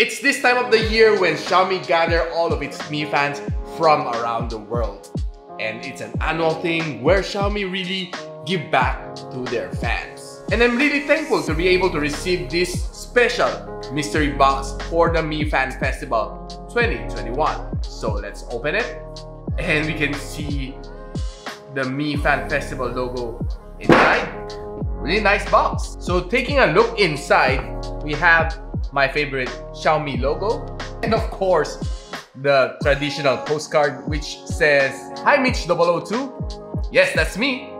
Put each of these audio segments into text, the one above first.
It's this time of the year when Xiaomi gather all of its Mi fans from around the world. And it's an annual thing where Xiaomi really give back to their fans. And I'm really thankful to be able to receive this special mystery box for the Mi Fan Festival 2021. So let's open it and we can see the Mi Fan Festival logo inside. Really nice box. So taking a look inside, we have my favorite Xiaomi logo and of course the traditional postcard which says Hi Mitch 002. Yes, that's me.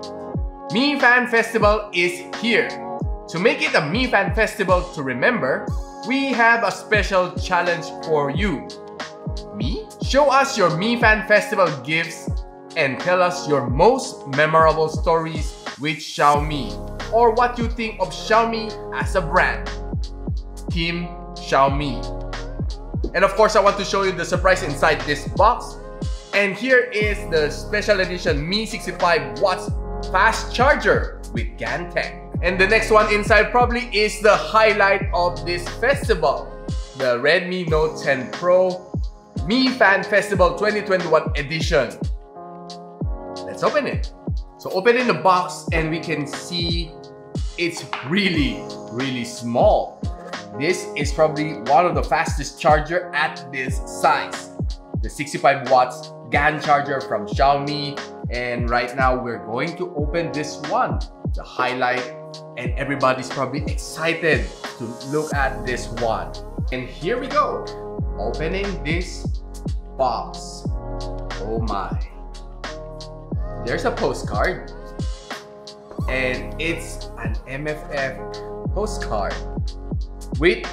Mi Fan Festival is here. To make it a Mi Fan Festival to remember, we have a special challenge for you. Me? Show us your Mi Fan Festival gifts and tell us your most memorable stories with Xiaomi or what you think of Xiaomi as a brand. Team Xiaomi. And of course, I want to show you the surprise inside this box. And here is the special edition Mi 65 watts fast charger with GaN Tech. And the next one inside probably is the highlight of this festival. The Redmi Note 10 Pro Mi Fan Festival 2021 edition. Let's open it. So open in the box and we can see it's really, really small. This is probably one of the fastest charger at this size. The 65 watts GaN charger from Xiaomi. And right now we're going to open this one, the highlight. And everybody's probably excited to look at this one. And here we go, opening this box. Oh my. There's a postcard. And it's an MFF postcard with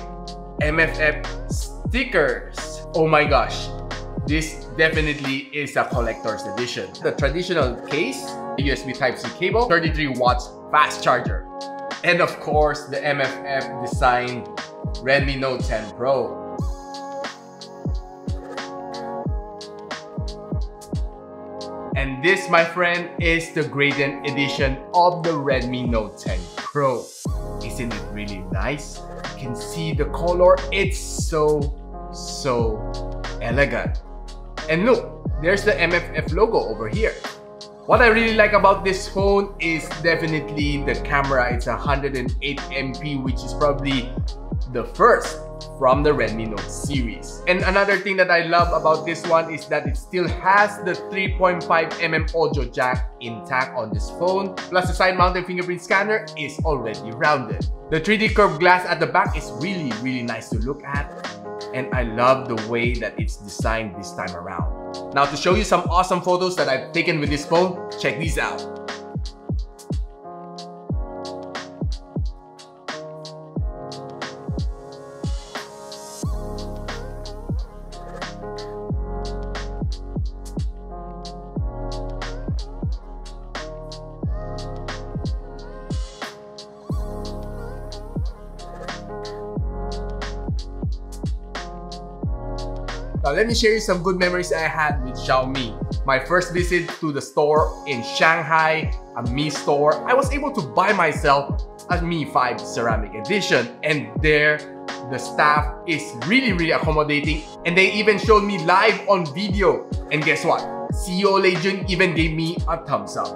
MFF stickers. Oh my gosh, this definitely is a collector's edition. The traditional case, USB Type-C cable, 33 watts fast charger. And of course, the MFF designed Redmi Note 10 Pro. And this, my friend, is the gradient edition of the Redmi Note 10 Pro. Really nice? You can see the color. It's so, so elegant. And look, there's the MFF logo over here. What I really like about this phone is definitely the camera. It's 108 MP, which is probably the first from the Redmi Note series. And another thing that I love about this one is that it still has the 3.5mm audio jack intact on this phone, plus the side-mounted fingerprint scanner is already rounded. The 3D curved glass at the back is really, really nice to look at, and I love the way that it's designed this time around. Now to show you some awesome photos that I've taken with this phone, check these out. Now let me share you some good memories I had with Xiaomi. My first visit to the store in Shanghai, a Mi store, I was able to buy myself a Mi 5 ceramic edition and there the staff is really really accommodating and they even showed me live on video and guess what? CEO Lei Jun even gave me a thumbs up.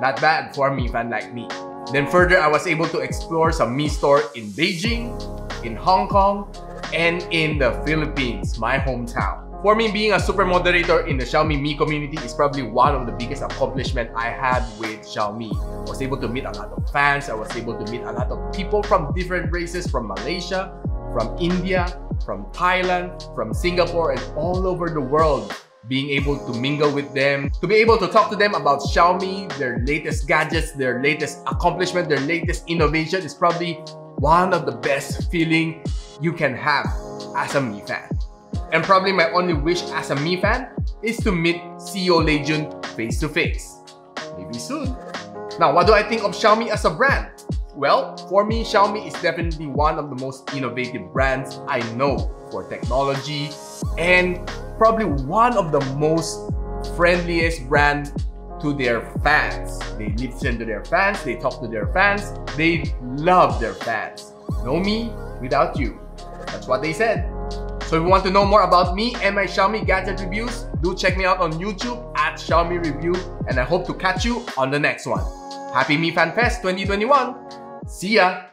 Not bad for a Mi fan like me. Then further, I was able to explore some Mi store in Beijing, in Hong Kong, and in the Philippines, my hometown. For me, being a super moderator in the Xiaomi Mi community is probably one of the biggest accomplishment I had with Xiaomi. I was able to meet a lot of fans, I was able to meet a lot of people from different races from Malaysia, from India, from Thailand, from Singapore, and all over the world being able to mingle with them, to be able to talk to them about Xiaomi, their latest gadgets, their latest accomplishment, their latest innovation is probably one of the best feeling you can have as a Mi fan. And probably my only wish as a Mi fan is to meet CEO Jun face to face. Maybe soon. Now, what do I think of Xiaomi as a brand? Well, for me, Xiaomi is definitely one of the most innovative brands I know for technology and probably one of the most friendliest brand to their fans. They listen to their fans, they talk to their fans, they love their fans. No Mi without you. That's what they said. So if you want to know more about me and my Xiaomi gadget reviews, do check me out on YouTube at Xiaomi Review and I hope to catch you on the next one. Happy Mi Fan Fest 2021! See ya!